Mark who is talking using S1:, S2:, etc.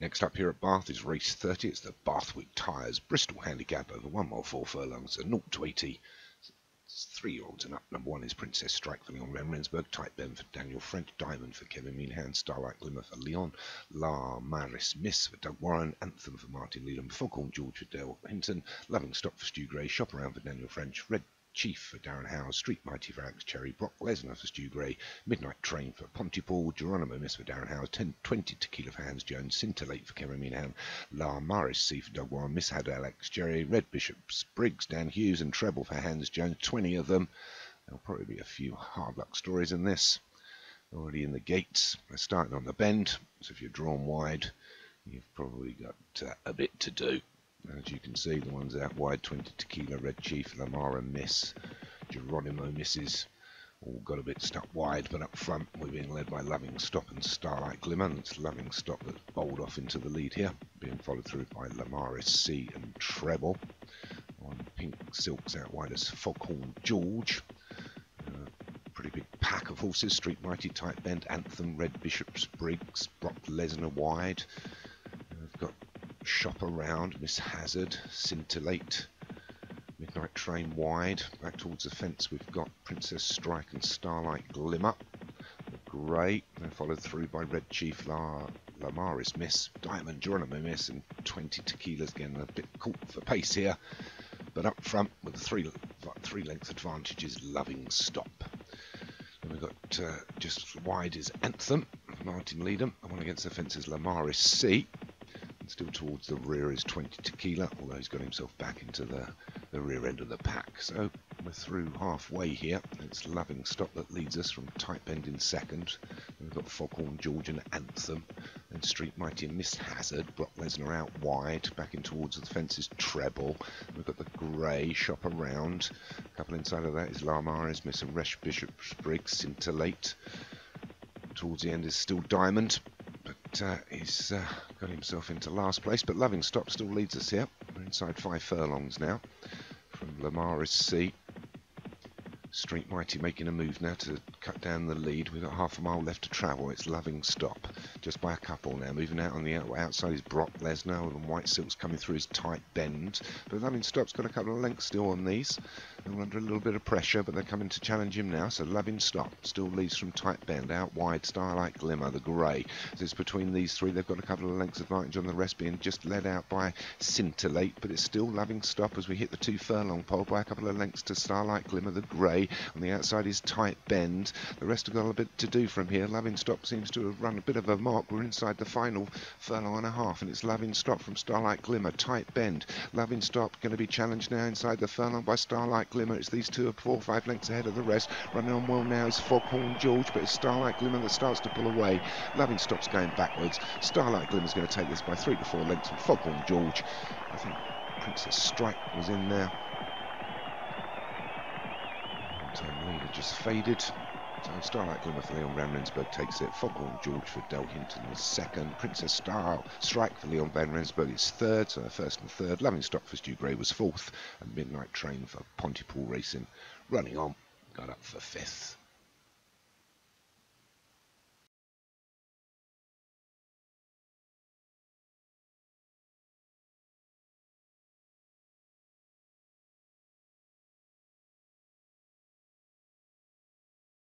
S1: Next up here at Bath is race 30. It's the Bathwick Tyres Bristol Handicap over 1 mile 4 furlongs, a 0 to 80. It's three year olds and up. Number one is Princess Strike for Leon Van Rensburg, Tight Bend for Daniel French, Diamond for Kevin Meanhan, Starlight Glimmer for Leon, La Maris Miss for Doug Warren, Anthem for Martin Leland, Foghorn George for Dale Hinton, Loving Stock for Stu Gray, Shop Around for Daniel French, Red Chief for Darren Howes, Street Mighty for Alex Cherry, Brock Lesnar for Stu Gray, Midnight Train for Pontypool, Geronimo Miss for Darren Howes, 10, 20 Tequila for Hans Jones, Scintillate for Kevin Meanham, La Maris C for Doug Warren, Miss Had Alex Cherry, Red Bishop Briggs, Dan Hughes, and Treble for Hans Jones, 20 of them. There'll probably be a few hard luck stories in this. Already in the gates, we're starting on the bend, so if you're drawn wide, you've probably got uh, a bit to do. As you can see, the ones out wide, 20 Tequila, Red Chief, Lamara Miss, Geronimo Misses, all got a bit stuck wide, but up front we're being led by Loving Stop and Starlight Glimmer. And it's Loving Stop that's bowled off into the lead here, being followed through by Lamaris C and Treble. On Pink Silks out wide as Foghorn George. Uh, pretty big pack of horses, Street Mighty, Tight Bend, Anthem, Red Bishop's Briggs, Brock Lesnar wide. Shop Around, Miss Hazard, Scintillate, Midnight Train wide. Back towards the fence we've got Princess Strike and Starlight Glimmer. Grey, then followed through by Red Chief La Lamaris Miss, Diamond Geronimo Miss, and 20 Tequilas again, a bit caught for pace here. But up front with the three three length advantage is Loving Stop. Then we've got uh, just wide is Anthem, Martin Leadham. The one against the fence is Lamaris C. Still towards the rear is 20 Tequila, although he's got himself back into the, the rear end of the pack. So we're through halfway here. It's Loving Stop that leads us from Tight Bend in second. We've got Foghorn George and Anthem. Then Street Mighty and Miss Hazard. Brock Lesnar out wide. Back in towards the fences, Treble. We've got the Grey Shop Around. A couple inside of that is Lamaris, Miss and Red Bishop Briggs, Scintillate. Towards the end is still Diamond but uh, he's uh, got himself into last place. But Loving Stop still leads us here. We're inside five furlongs now from Lamaris C. Street Mighty making a move now to cut down the lead. We've got half a mile left to travel. It's Loving Stop just by a couple now. Moving out on the outside is Brock Lesnar and White Silk's coming through his tight bend. But Loving Stop's got a couple of lengths still on these. They're under a little bit of pressure, but they're coming to challenge him now. So Loving Stop still leads from tight bend. Out wide, Starlight Glimmer, the grey. So it's between these three. They've got a couple of lengths advantage on the rest being just led out by Scintillate. But it's still Loving Stop as we hit the two furlong pole by a couple of lengths to Starlight Glimmer, the grey. On the outside is tight bend. The rest have got a bit to do from here. Loving Stop seems to have run a bit of a mark. We're inside the final furlong and a half, and it's Loving Stop from Starlight Glimmer. Tight bend. Loving Stop going to be challenged now inside the furlong by Starlight Glimmer. It's these two are four or five lengths ahead of the rest. Running on well now is Foghorn George, but it's Starlight Glimmer that starts to pull away. Loving Stop's going backwards. Starlight Glimmer's going to take this by three to four lengths from Foghorn George. I think Princess Strike was in there. Time leader just faded. So Starlight Glimmer for Leon Van takes it. Foghorn George for Del Hinton is second. Princess Star Strike for Leon Van Rensburg is third. So first and third. Loving Stock for Stu Gray was fourth. And Midnight Train for Pontypool Racing running on. Got up for fifth.